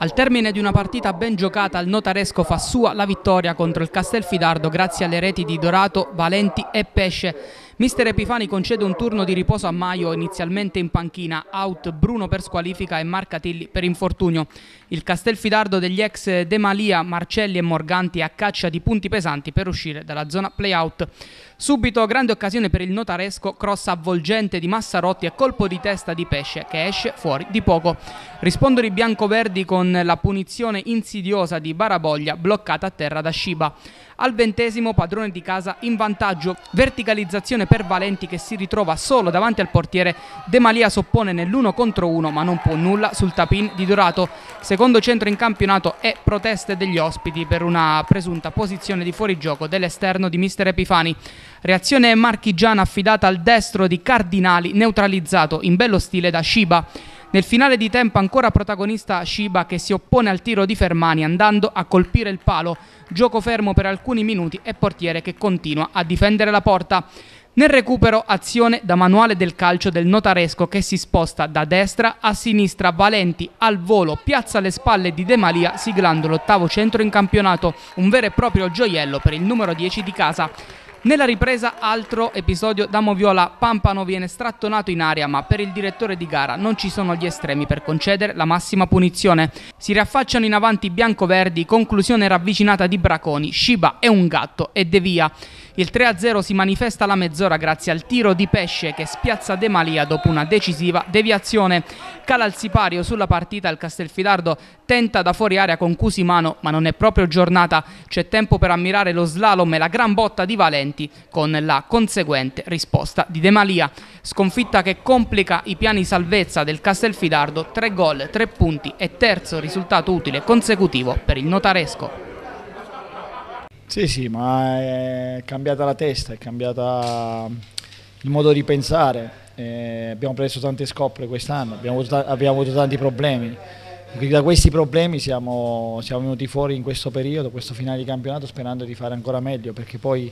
Al termine di una partita ben giocata, il Notaresco fa sua la vittoria contro il Castelfidardo grazie alle reti di Dorato, Valenti e Pesce. Mister Epifani concede un turno di riposo a Maio inizialmente in panchina, out Bruno per squalifica e Marcatilli per infortunio. Il Castelfidardo degli ex De Malia, Marcelli e Morganti a caccia di punti pesanti per uscire dalla zona play-out. Subito grande occasione per il Notaresco, cross avvolgente di Massarotti e colpo di testa di Pesce che esce fuori di poco. Rispondono i biancoverdi con la punizione insidiosa di Baraboglia bloccata a terra da Shiba. Al ventesimo padrone di casa in vantaggio, verticalizzazione per Valenti che si ritrova solo davanti al portiere, De Malia soppone nell'uno contro uno ma non può nulla sul tapin di Dorato. Secondo centro in campionato e proteste degli ospiti per una presunta posizione di fuorigioco dell'esterno di mister Epifani. Reazione marchigiana affidata al destro di Cardinali, neutralizzato in bello stile da Shiba. Nel finale di tempo ancora protagonista Shiba che si oppone al tiro di Fermani andando a colpire il palo, gioco fermo per alcuni minuti e portiere che continua a difendere la porta. Nel recupero azione da manuale del calcio del Notaresco che si sposta da destra a sinistra, Valenti al volo, piazza alle spalle di De Malia siglando l'ottavo centro in campionato, un vero e proprio gioiello per il numero 10 di casa. Nella ripresa altro episodio da Moviola, Pampano viene strattonato in aria ma per il direttore di gara non ci sono gli estremi per concedere la massima punizione. Si riaffacciano in avanti biancoverdi, conclusione ravvicinata di Braconi, Shiba è un gatto e devia. Il 3-0 si manifesta alla mezz'ora grazie al tiro di Pesce che spiazza De Malia dopo una decisiva deviazione. Cala il sipario sulla partita, il Castelfidardo tenta da fuori area con Cusimano ma non è proprio giornata. C'è tempo per ammirare lo slalom e la gran botta di Valenti con la conseguente risposta di De Malia. Sconfitta che complica i piani salvezza del Castelfidardo, 3 gol, 3 punti e terzo risultato utile consecutivo per il Notaresco. Sì, sì, ma è cambiata la testa, è cambiata il modo di pensare. Eh, abbiamo preso tante scopre quest'anno, abbiamo, abbiamo, avuto tanti problemi. Da questi problemi siamo, siamo, venuti fuori in questo periodo, questo finale di campionato, sperando di fare ancora meglio, perché poi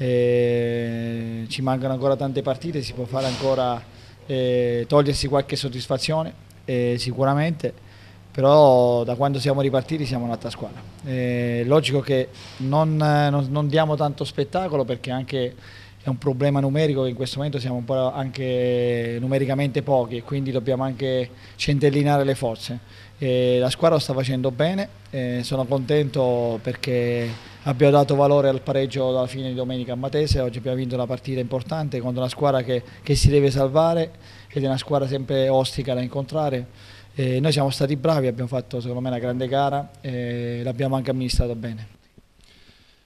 eh, ci mancano ancora tante partite, si può fare ancora eh, togliersi qualche soddisfazione, eh, sicuramente però da quando siamo ripartiti siamo un'altra squadra. È logico che non, non, non, diamo tanto spettacolo perché anche è un problema numerico che in questo momento siamo un po' anche numericamente pochi e quindi dobbiamo anche centellinare le forze. E la squadra lo sta facendo bene, sono contento perché abbiamo dato valore al pareggio dalla fine di domenica a Matese, oggi abbiamo vinto una partita importante contro una squadra che, che si deve salvare ed è una squadra sempre ostica da incontrare. Eh, noi siamo stati bravi, abbiamo fatto secondo me una grande gara e l'abbiamo anche amministrato bene.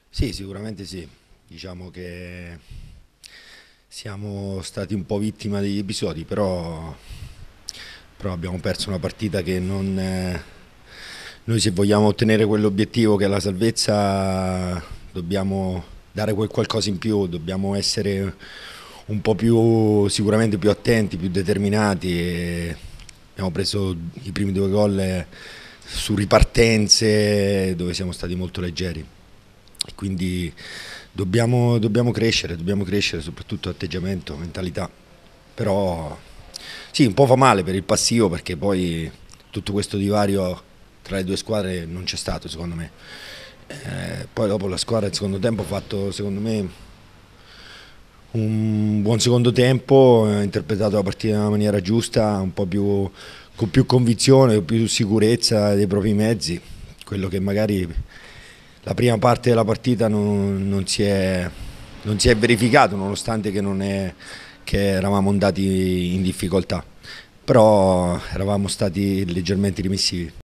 Sì, sicuramente sì. Diciamo che siamo stati un po' vittima degli episodi, però, però abbiamo perso una partita che non... Eh, noi se vogliamo ottenere quell'obiettivo che è la salvezza dobbiamo dare quel qualcosa in più, dobbiamo essere un po' più sicuramente più attenti, più determinati. Abbiamo preso i primi due gol su ripartenze dove siamo stati molto leggeri. Quindi dobbiamo, dobbiamo crescere, dobbiamo crescere soprattutto atteggiamento, mentalità. Però sì, un po' fa male per il passivo perché poi tutto questo divario tra le due squadre non c'è stato secondo me. Eh, poi dopo la squadra del secondo tempo ha fatto secondo me un buon secondo tempo, ha interpretato la partita in maniera giusta, un po' più, con più convinzione, con più sicurezza dei propri mezzi, quello che magari la prima parte della partita non, non, si, è, non si, è, verificato, nonostante che, è, che eravamo andati in difficoltà, però eravamo stati leggermente rimissivi.